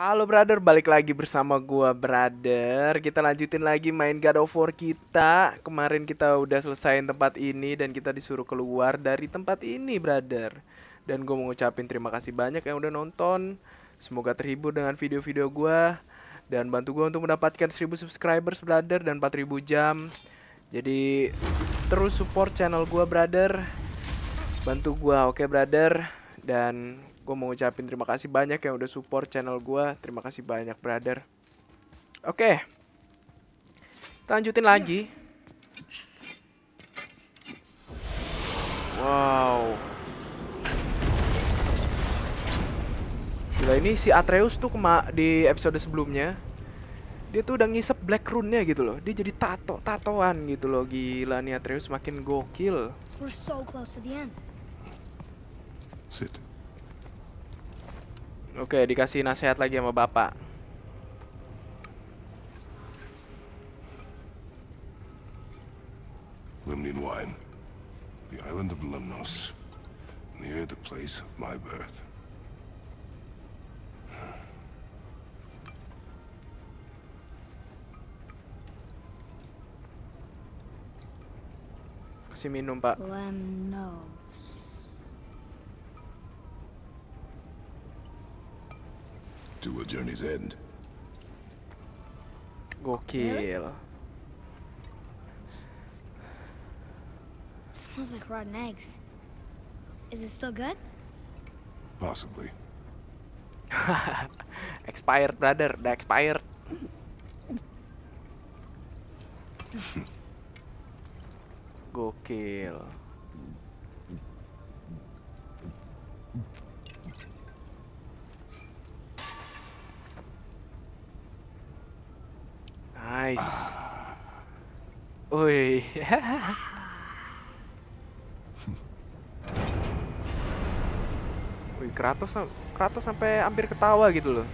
Halo brother, balik lagi bersama gua brother. Kita lanjutin lagi main God of War kita. Kemarin kita udah selesaiin tempat ini dan kita disuruh keluar dari tempat ini brother. Dan gue mau ngucapin terima kasih banyak yang udah nonton. Semoga terhibur dengan video-video gua dan bantu gua untuk mendapatkan 1000 subscribers brother dan 4000 jam. Jadi terus support channel gua brother. Bantu gua oke brother dan gue mau ngucapin terima kasih banyak yang udah support channel gue terima kasih banyak brother oke kita lanjutin lagi wow Gila ini si Atreus tuh kema di episode sebelumnya dia tuh udah ngisep black rune-nya gitu loh. Dia jadi tato tatoan gitu loh. Gila nih Atreus makin gokil. We're so close to the end. Sit. Oke, dikasih nasihat lagi sama bapak. Limnian wine. The island of Lemnos. Near the place of my birth. Kasih minum, Pak. Lemnos. To a journey's end. Go Gokil. Smells like rotten eggs. Is it still good? Possibly. Expired, brother. Udah expired. Gokil. Nice. Wih. Wih, Kratos Kratos sampai hampir ketawa gitu loh.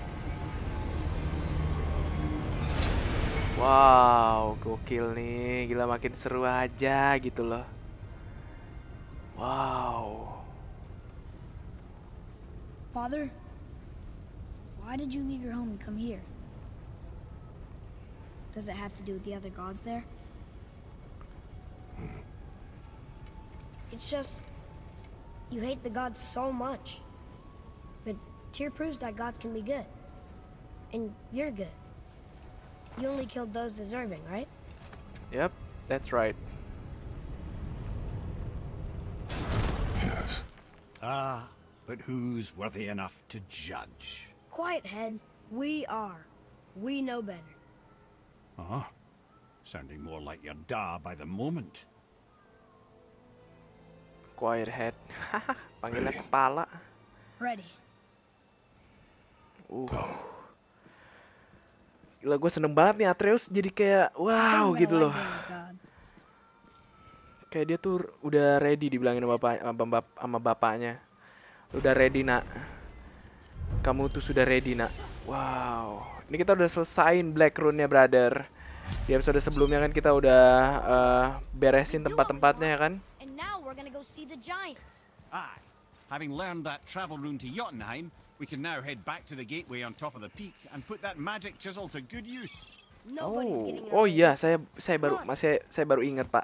Wow, gokil nih. Gila makin seru aja gitu loh. Wow. Father, why did you leave your home and come here? Does it have to do with the other gods there? It's just you hate the gods so much. But Tyr proves that gods can be good. And you're good. You only killed those deserving, right? Yep, that's right. Yes. Ah, but who's worthy enough to judge? Quiet head. We are. We know better. Huh? Sounding more like your da by the moment. Quiet head. Panggilnya Ready. kepala. Ready. Uh. Gila gue seneng banget nih Atreus jadi kayak wow gitu loh. god. Kayak dia tuh udah ready dibilangin sama, bapak, sama, bap- sama bapaknya. Udah ready nak. Kamu tuh sudah ready nak. Wow. Ini kita udah selesain Black Rune-nya brother. Di episode sebelumnya kan kita udah eh, beresin tempat-tempatnya ya kan. And now we're gonna go see the giants. Aye. Having learned that travel rune to Jotunheim, we can now head back to the gateway on top of the peak and put that magic chisel to good use. Oh, oh iya, saya saya baru masih saya baru ingat pak.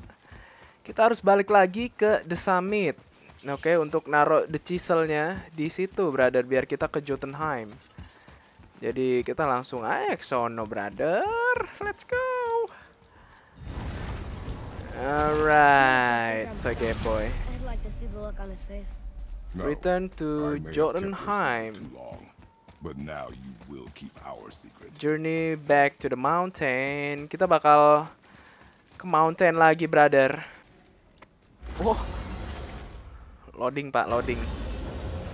Kita harus balik lagi ke the summit, oke, untuk naruh the chiselnya di situ, brother, biar kita ke Jotunheim. Jadi kita langsung aja ke sono, brother. Let's go. Alright, so okay, boy. I'd like to see the look on his face. No. Return to Jotunheim. long, but now you will keep our secret. Journey back to the mountain. Kita bakal ke mountain lagi, brother. Oh. Loading, Pak, loading.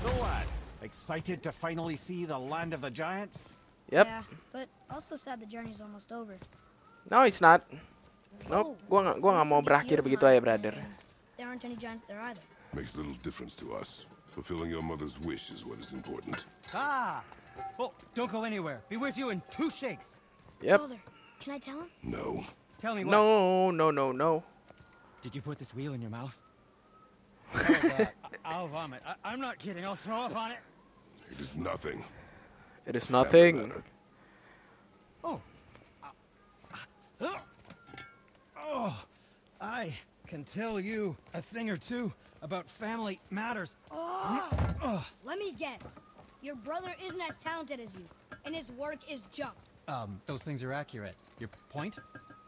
So, lad, excited to finally see the land of the giants? Yep. Yeah, but also sad the journey's almost over. No, it's not. Oh, No, gua nggak gua nggak mau don't berakhir begitu aja, brother. There aren't any giants there either. Makes little difference to us. Fulfilling your mother's wish is what is important. Ah! Oh, don't go anywhere. Be with you in two shakes. Yep. Father, can I tell him? No. Tell me what. No, no, no, no. Did you put this wheel in your mouth? Oh, God. I- I'll vomit. I- I'm not kidding. I'll throw up on it. It is nothing. It is Family nothing. matter. Oh. Uh, uh, oh, I can tell you a thing or two about family matters. oh uh. Let me guess. Your brother isn't as talented as you, and his work is junk. Um, those things are accurate. Your point?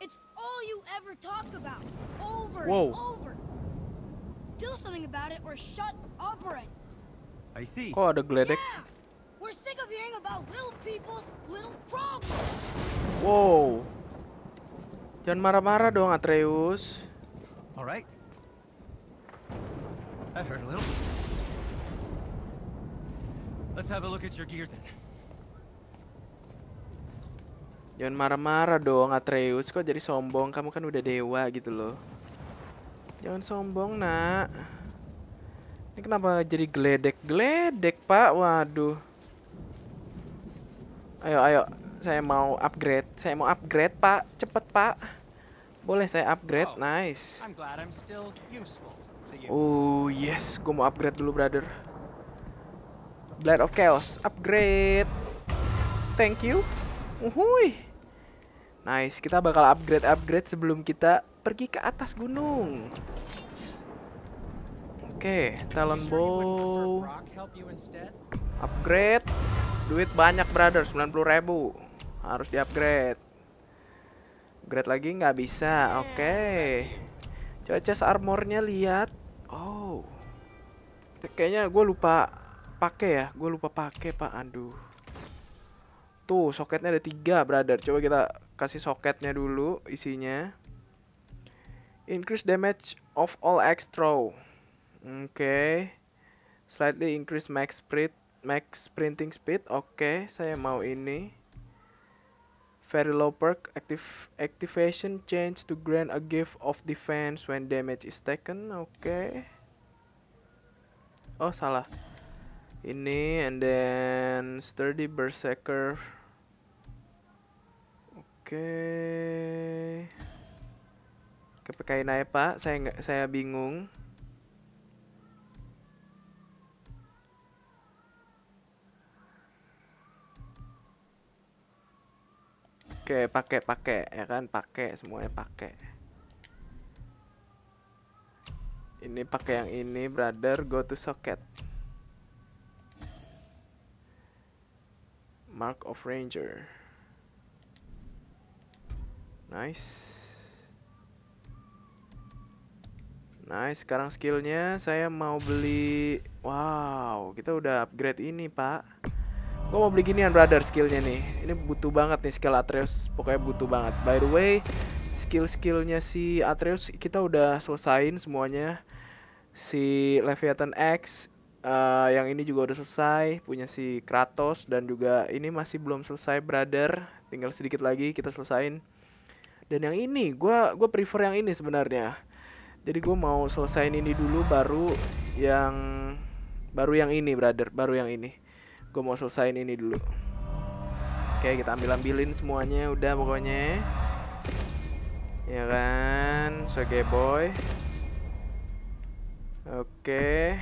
It's all you ever talk about, over Whoa. and over. Do something about it or shut. I see. Kok ada geledek? Yeah! We're sick of hearing about little people's little problems. Wow. Jangan marah-marah dong Atreus. All right. That hurt a little. Let's have a look at your gear then. Jangan marah-marah dong Atreus. Kok jadi sombong? Kamu kan udah dewa gitu loh. Jangan sombong nak. Ini kenapa jadi geledek-geledek pak? Waduh. Ayo ayo. Saya mau upgrade. Saya mau upgrade pak. Cepet pak. Boleh saya upgrade? Oh. Nice. Oh yes, gue mau upgrade dulu brother. Blade of Chaos, upgrade. Thank you. Uhuy. Nice, kita bakal upgrade upgrade sebelum kita pergi ke atas gunung. Oke, wouldn't prefer Bow, upgrade. Duit banyak brother, 90.000 ribu. Harus di upgrade. Lagi nggak bisa, oke. Coba chest armornya lihat. Oh, kayaknya gue lupa pakai ya. Gue lupa pakai pak. Aduh. Tuh soketnya ada tiga brother. Coba kita kasih soketnya dulu isinya. Increase damage of all extra. Oke. Slightly increase max speed, max sprinting speed. Oke, saya mau ini. Very low perk active activation change to grant a gift of defense when damage is taken. Oke. Oh, salah. Ini and then sturdy berserker. Oke. Kepekain aja, Pak. Saya nggak saya bingung. Oke, pakai pakai ya kan, pakai semuanya pakai. Ini pakai yang ini, brother. Go to socket. Mark of Ranger. Nice. Nice, sekarang skillnya saya mau beli Wow, kita udah upgrade ini pak. Gue mau beli ginian brother skillnya nih. Ini butuh banget nih skill Atreus Pokoknya butuh banget. By the way, skill-skillnya si Atreus kita udah selesain semuanya. Si Leviathan X eh, Yang ini juga udah selesai Punya si Kratos Dan juga ini masih belum selesai brother. Tinggal sedikit lagi kita selesain. Dan yang ini, gua gua prefer yang ini sebenarnya jadi gue mau selesaiin ini dulu baru yang baru yang ini brother baru yang ini. Gue mau selesaiin ini dulu. Oke kita ambil ambilin semuanya udah pokoknya. Ya kan sebagai boy. Oke.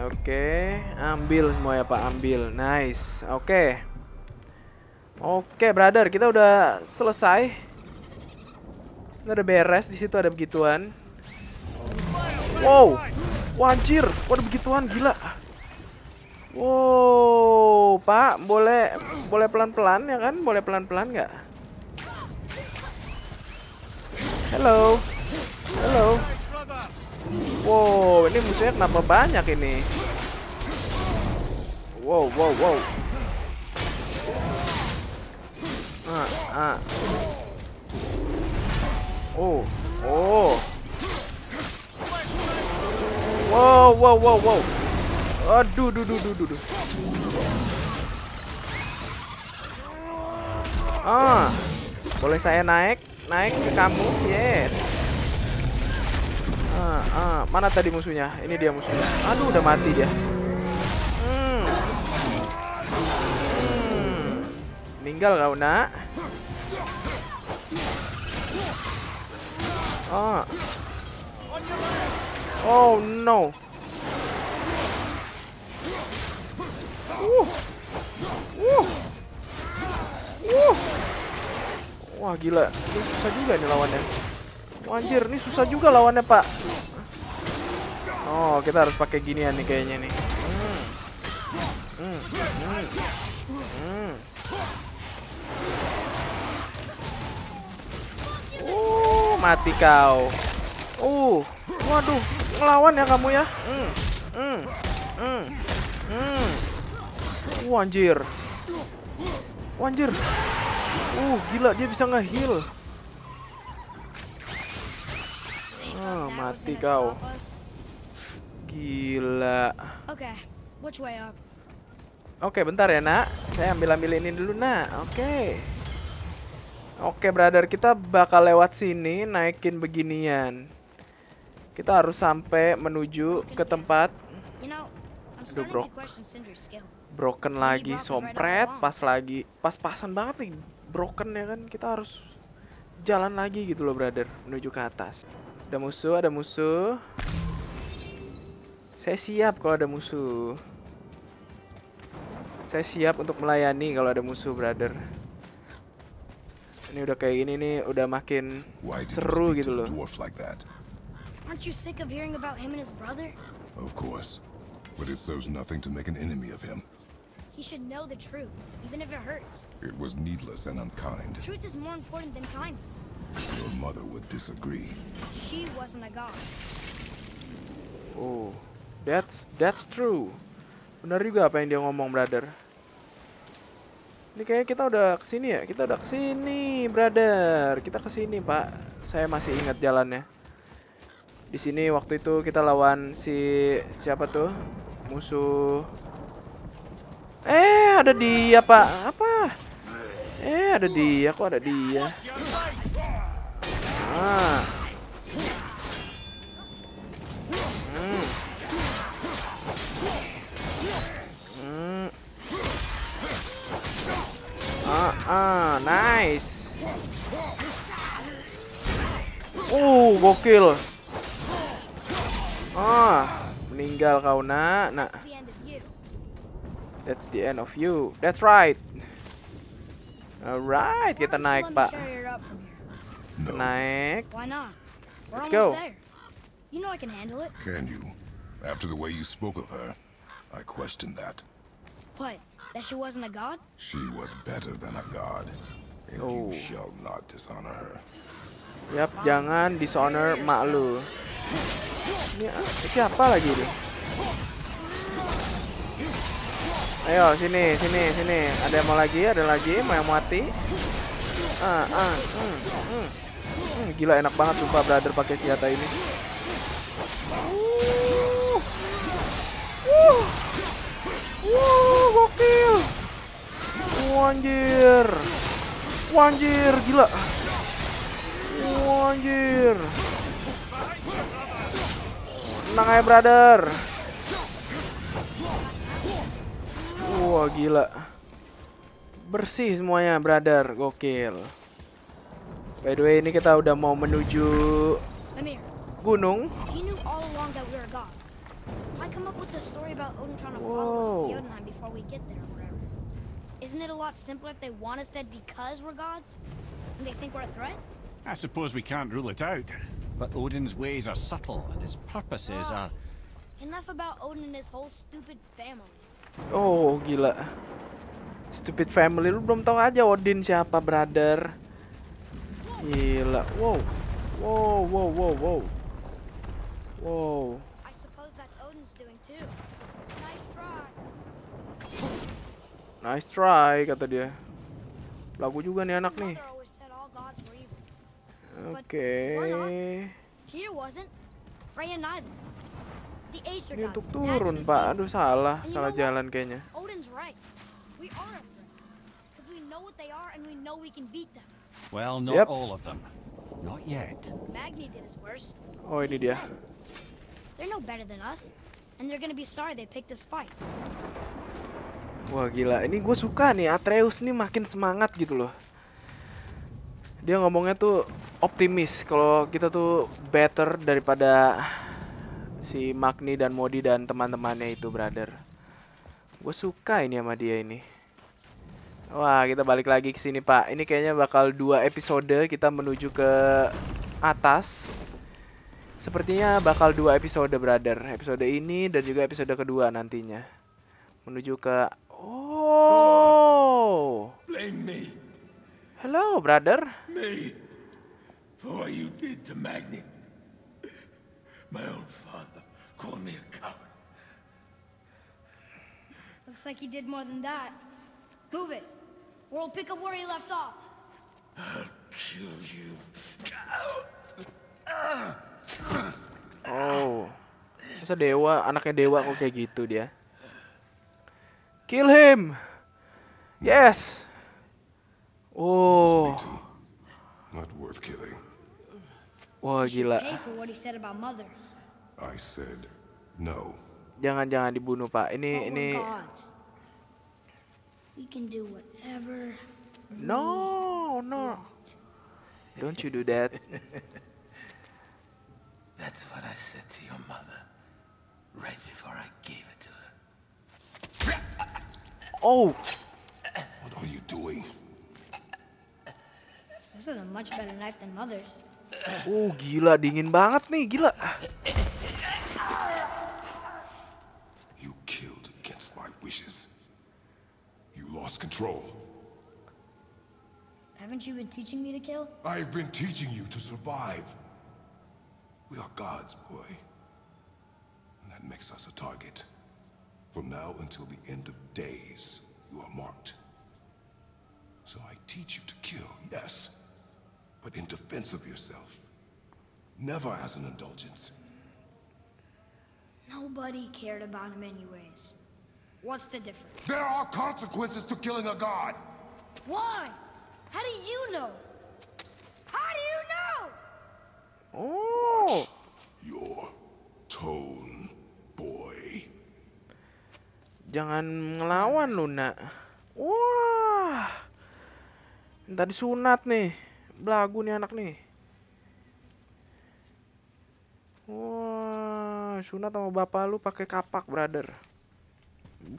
Oke ambil semua ya pak ambil. Nice. Oke. Oke brother kita udah selesai ini ada beres di situ ada begituan. Wow, wajir, ada begituan gila. Wow, Pak, boleh boleh pelan-pelan ya kan? Boleh pelan-pelan nggak? Hello, hello. Wow, ini musuhnya kenapa banyak ini? Wow, wow, wow. Ah, ah. Oh, oh. Wow, wow, wow, wow. Aduh, duh, duh, duh, duh. Ah, boleh saya naik, naik ke kamu, yes. Ah, ah, mana tadi musuhnya? Ini dia musuhnya. Aduh, udah mati dia. Hmm. Hmm. Meninggal kau nak? Ah. Oh no. Uh. Uh. Uh. Wah gila, ini susah juga nih lawannya. Wah, anjir, ini susah juga lawannya pak. Oh, kita harus pakai ginian nih kayaknya nih. Hmm. Hmm. Hmm. Mati kau. Uh, waduh, ngelawan ya kamu ya. Hmm. Hmm. Hmm. Hmm. Wah, anjir. Wah, anjir. Uh, gila dia bisa nge-heal. Ah, mati kau. Gila. Okay, which way up? Oke, bentar ya, Nak. Saya ambil-ambil ini dulu, Nak. Oke. Oke, brother, kita bakal lewat sini naikin beginian. Kita harus sampai menuju ke tempat Aduh, bro. broken lagi, sompret, pas lagi, pas-pasan banget nih, broken ya kan. Kita harus jalan lagi gitu loh, brother, menuju ke atas. Ada musuh, ada musuh. Saya siap kalau ada musuh. Saya siap untuk melayani kalau ada musuh, brother. Ini udah kayak gini nih, udah makin Why did seru gitu loh. dwarf like that? Aren't you sick of hearing about him and his brother? Of course. But it serves nothing to make an enemy of him. He should know the truth, even if it hurts. It was needless and unkind. Truth is more important than kindness. Your mother would disagree. She wasn't a god. Oh, that's that's true. Benar juga apa yang dia ngomong, brother. Ini kayaknya kita udah ke sini ya. Kita udah ke sini, brother. Kita ke sini, Pak. Saya masih ingat jalannya. Di sini waktu itu kita lawan si siapa tuh? Musuh. Eh, ada dia, Pak. Apa? Eh, ada dia. Kok ada dia? Ah. Ah, ah, nice. Uh, gokil. Ah, meninggal kau, nak. You. that's the end of you. That's right. Alright, kita naik, Pak. Naik. Let's go. You know I can handle it. Can you? After the way you spoke of her, I question that. What? That she wasn't a god? She was better than a god. And Oh. you shall not dishonor her. Yap, jangan dishonor mak lu. Ini ah, siapa lagi ini? Ayo sini, sini, sini. Ada yang mau lagi? Ada lagi? Mau yang mati? Ah, ah, hmm, hmm. Hmm, gila enak banget sumpah brother pakai senjata ini. Uh. Uh. Uh, gokil. Wah, anjir. Wah, anjir, gila. Wah, anjir. Tenang aja, brother. Wah, gila. Bersih semuanya, brother. Gokil. By the way, ini kita udah mau menuju gunung. If you knew all along that we were gods, why come up with the story about Odin trying to follow us to Jotunheim before we get there or whatever? Isn't it a lot simpler if they want us dead because we're gods? And they think we're a threat? I suppose we can't rule it out. But Odin's ways are subtle and his purposes Ah, are. Enough about Odin and his whole stupid family. Oh, gila. Stupid family lu belum tahu aja Odin siapa, brother. Gila. Wow. Wow, wow, wow, wow. Wow. Doing too. Nice try. Nice try kata dia. Lagu juga nih anak nih. Oke. Tyr wasn't. Freya neither. The Aesir Ini untuk turun, Pak. Aduh, salah. Salah jalan kayaknya. Odin's right. We are a threat. Because we know what they are and we know we can beat them. Well, not Yep. all of them. Not yet. Magni did his worst. Oh, ini dia. dead. They're no better than us. And they're gonna be sorry they picked this fight. Wah, gila. Ini gue suka nih. Atreus nih makin semangat gitu loh. Dia ngomongnya tuh optimis kalau kita tuh better daripada si Magni dan Modi dan teman-temannya itu, brother. Gue suka ini sama dia ini. Wah, kita balik lagi ke sini, Pak. Ini kayaknya bakal dua episode kita menuju ke atas. Sepertinya bakal dua episode, brother. Episode ini dan juga episode kedua nantinya. Menuju ke Oh. Blame me. Hello, brother. Me. For what you did to Magni. My own father called me a coward. Looks like he did more than that. Move it, or we'll pick up where he left off. I'll kill you. Oh. Masa dewa, anaknya dewa kok kayak gitu dia. Kill him. Yes. Oh. Beaten. Not worth killing. Wah, gila. Pay for what he said about mother. I said no. Jangan-jangan dibunuh, Pak. Ini But ini we're gods. We can do whatever. No, no. Don't you do that. That's what I said to your mother. Right before I gave it to her. Oh, What are you doing? This is a much better knife than mother's. oh gila dingin banget nih, gila. You killed against my wishes. You lost control. Haven't you been teaching me to kill? I've been teaching you to survive. We are gods, boy. And that makes us a target. From now until the end of days, you are marked. So I teach you to kill, yes, but in defense of yourself. Never as an indulgence. Nobody cared about him anyways. What's the difference? There are consequences to killing a god. Why? How do you know? How do you know? Oh. Your tone, boy. Jangan ngelawan lu, nak. Wah. Minta disunat nih. Belagu nih anak nih. Wah, sunat sama bapak lu pakai kapak, brother.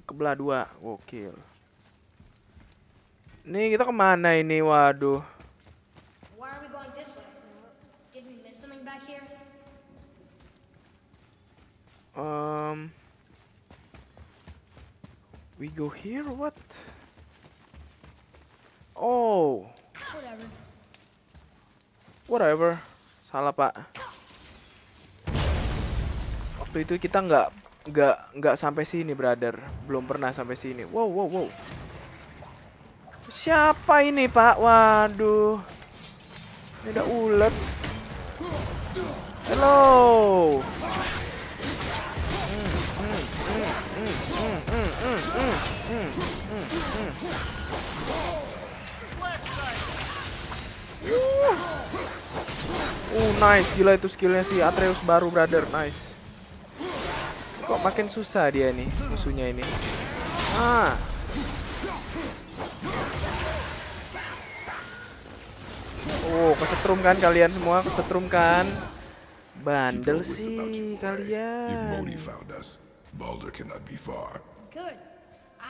Kebelah dua, gokil. Nih kita ke mana ini? Waduh. Why are we going this way? Did we miss something back here? Um, we go here. What? Oh, Whatever. whatever. Salah pak. Waktu itu kita nggak nggak nggak sampai sini, brother. Belum pernah sampai sini. Wow, wow, wow. Siapa ini pak? Waduh. Ini ada ulet. Hello. Uh, nice. Gila itu skillnya si Atreus baru, brother. Nice. Kok makin susah dia nih, musuhnya ini. Ah. Oh, kesetrum kan kalian semua? Kesetrum kan? Bandel sih kalian. Modi found us, Balder cannot be far. Good.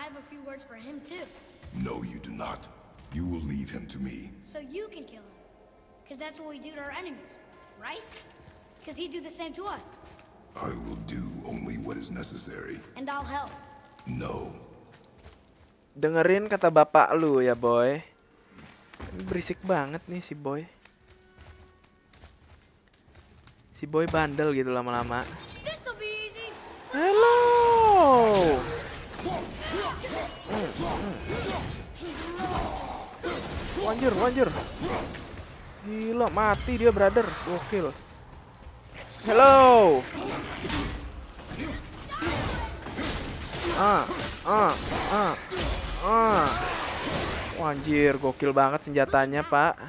I have a few words for him too. No, you do not. You will leave him to me. So you can kill him. Because that's what we do to our enemies, right? Because he'd do the same to us. I will do only what is necessary. And I'll help. No. Dengerin kata bapak lu ya, boy. Ini berisik banget nih si boy. Si boy bandel gitu lama-lama. Hello. Wanjir, wanjir. Gila, mati dia, brother. Gokil. Hello. Ah, ah, ah, ah. Wanjir, gokil banget senjatanya, Pak.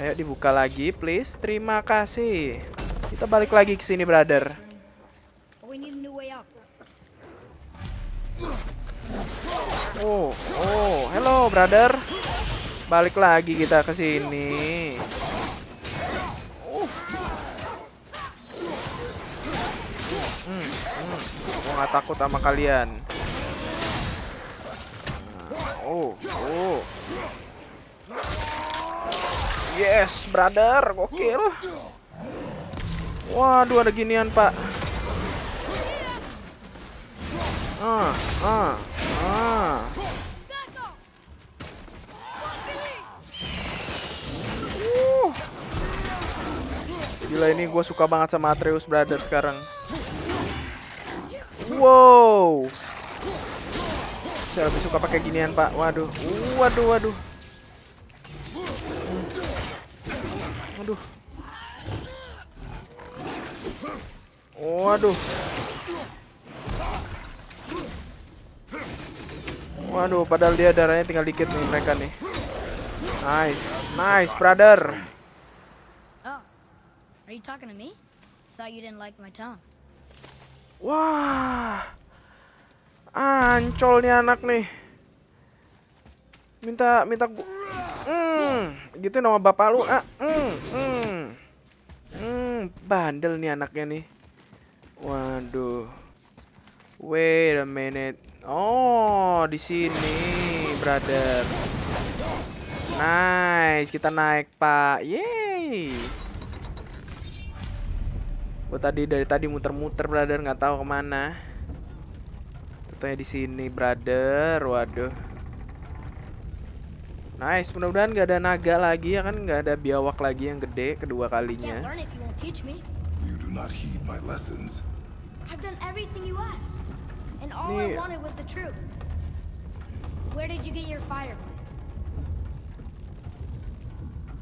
Ayo dibuka lagi, please. Terima kasih. Kita balik lagi ke sini, brother. Oh, oh, hello, brother. Balik lagi kita ke sini. Hmm, hmm, nggak takut sama kalian. Oh, oh. Yes, brother, gokil. Waduh, ada ginian, Pak. Ah, ah, ah. Gila ini gue suka banget sama Atreus Brother sekarang. Wow. Saya lebih suka pakai ginian pak. Waduh, waduh, waduh. Waduh. Waduh. Waduh, padahal dia darahnya tinggal dikit nih mereka nih. Nice, nice, brother. Oh, are you talking to me? Thought you didn't like my tone. Wah, ancol nih anak nih. Minta, minta gua. Hmm, gitu nama bapak lu. Ah, hmm, hmm, hmm, bandel nih anaknya nih. Waduh. Wait a minute. Oh, di sini, brother. Nice, kita naik, Pak. Yeay. Gue tadi dari tadi muter-muter, brother, nggak tahu ke mana. Tentunya di sini, brother. Waduh. Nice, mudah-mudahan nggak ada naga lagi ya kan, nggak ada biawak lagi yang gede kedua kalinya. you won't teach me. You do not heed my lessons. I've done everything you asked. And all I wanted was the truth. Where did you get your fire blades?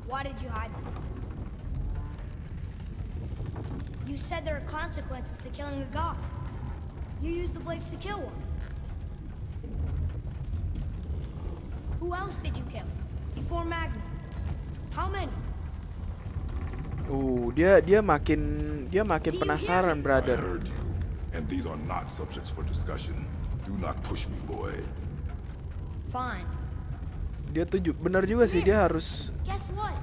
Why did you hide them? You said there are consequences to killing a god. You used the blades to kill one. Who else did you kill? Before Magna? How many? Uh, dia dia makin dia makin Do penasaran, me? I brother. And these are not subjects for discussion. Do not push me, boy. Fine. Dia tuh bener juga sih dia harus Guess what?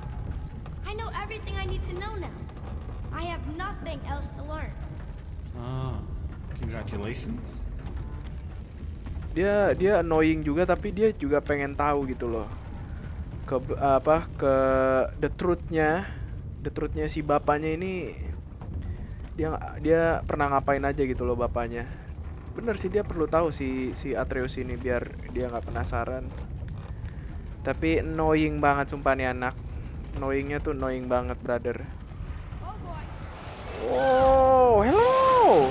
I know everything I need to know now. I have nothing else to learn. Ah, congratulations. dia dia annoying juga tapi dia juga pengen tahu gitu loh ke apa ke the truthnya the truthnya si bapaknya ini dia dia pernah ngapain aja gitu loh bapaknya bener sih dia perlu tahu si si Atreus ini biar dia nggak penasaran tapi annoying banget sumpah nih anak annoyingnya tuh annoying banget brother oh hello.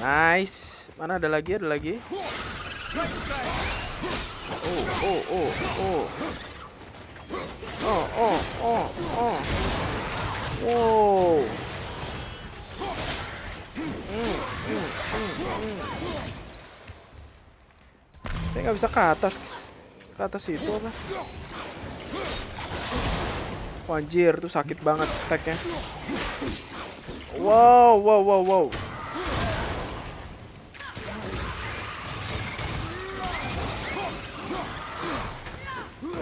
Nice. Mana ada lagi? Ada lagi? Oh, oh, oh, oh. Oh, oh, oh. Wow. Saya nggak bisa ke atas. Ke atas itu apa? Wajir tuh sakit banget attack-nya. Wow, wow, wow, wow.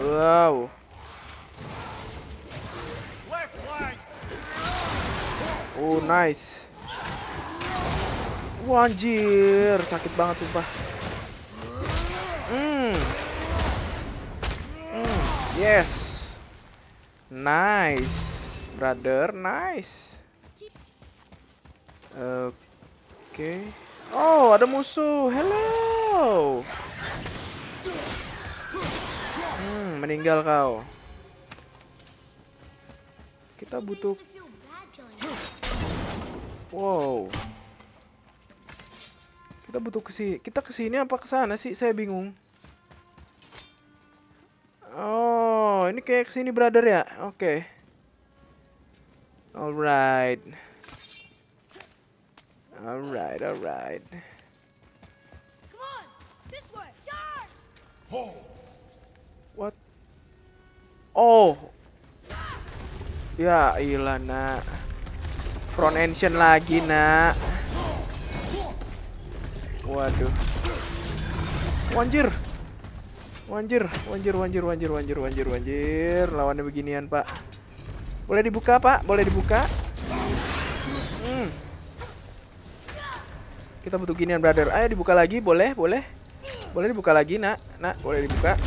Wow. Oh, nice. Wajir, sakit banget sumpah. Hmm. Hmm, yes. Nice. Brother, nice. Oke. Oh, ada musuh. Hello. Meninggal kau. Kita butuh. Wow. Kita butuh ke sini. Kita ke sini apa ke sana sih? Saya bingung. Oh, ini kayak ke sini brother ya? Oke. Alright. Alright, alright. Come on, this way. Charge! Oh. Ya, ilah nak. Front ancient lagi, nak. Waduh. Wanjir. Wanjir, wanjir, wanjir, wanjir, wanjir, wanjir, wanjir. Lawannya beginian, Pak. Boleh dibuka, Pak? Boleh dibuka? Hmm. Kita butuh ginian, brother. Ayo dibuka lagi, boleh, boleh. Boleh dibuka lagi, nak. Nak, boleh dibuka.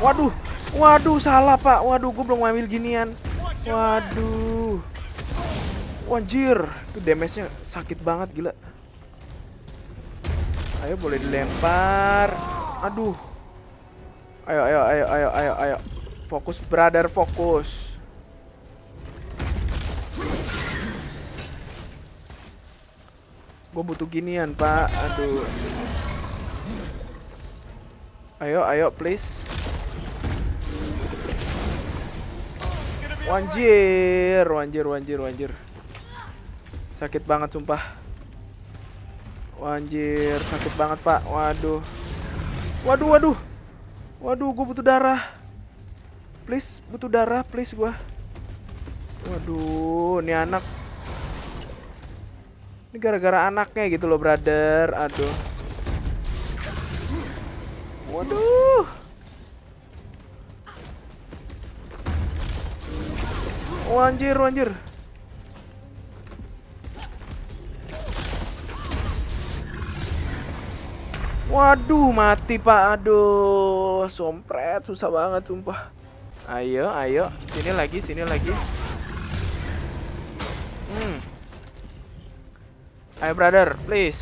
Waduh. Waduh, salah, Pak. Waduh, gue belum ngambil ginian. Waduh. Wanjir, itu damage-nya sakit banget gila. Ayo boleh dilempar. Aduh. Ayo ayo ayo ayo ayo ayo. Fokus brother, fokus. Gue butuh ginian, Pak. Aduh. Ayo ayo please. Wanjir, wanjir, wanjir, wanjir. Sakit banget sumpah. Wanjir, sakit banget, Pak. Waduh. Waduh, waduh. Waduh, gue butuh darah. Please, butuh darah, please gua. Waduh, ini anak. Ini gara-gara anaknya gitu loh, brother. Aduh. Waduh. Wanjir, wanjir. Waduh, mati pak. Aduh, sompret susah banget sumpah. Ayo, ayo, sini lagi, sini lagi. Hmm. Ayo brother, please.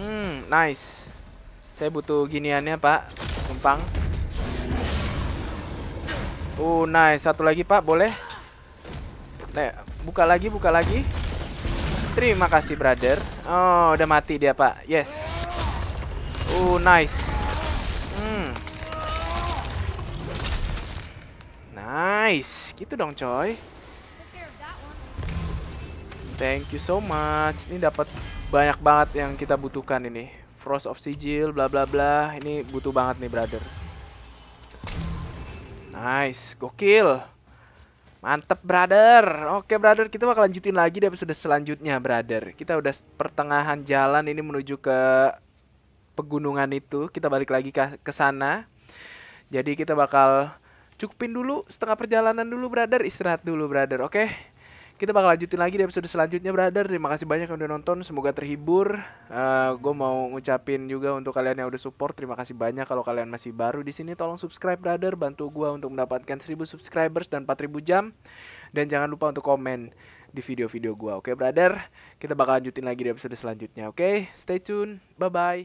Hmm, nice. Saya butuh giniannya pak, numpang. Uh, nice. Satu lagi pak, boleh? Nek, buka lagi, buka lagi. Terima kasih brother. Oh, udah mati dia pak. Yes. Uh, nice. Hmm. Nice. Gitu dong coy. Thank you so much. Ini dapat banyak banget yang kita butuhkan ini. Frost of Sigil, bla bla bla. Ini butuh banget nih brother. Nice, gokil. Mantep brother. Oke brother kita bakal lanjutin lagi di episode selanjutnya brother. Kita udah pertengahan jalan ini menuju ke pegunungan itu. Kita balik lagi ke, ke sana. Jadi kita bakal cukupin dulu setengah perjalanan dulu brother. Istirahat dulu brother oke kita bakal lanjutin lagi di episode selanjutnya brother. Terima kasih banyak yang udah nonton. Semoga terhibur. Uh, Gue mau ngucapin juga untuk kalian yang udah support Terima kasih banyak. Kalau kalian masih baru di sini Tolong subscribe brother. Bantu gue untuk mendapatkan 1000 subscribers dan 4000 jam. Dan jangan lupa untuk komen di video-video gue Oke brother? Kita bakal lanjutin lagi di episode selanjutnya Oke? Stay tune. Bye bye